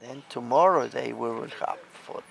Then tomorrow they will have food.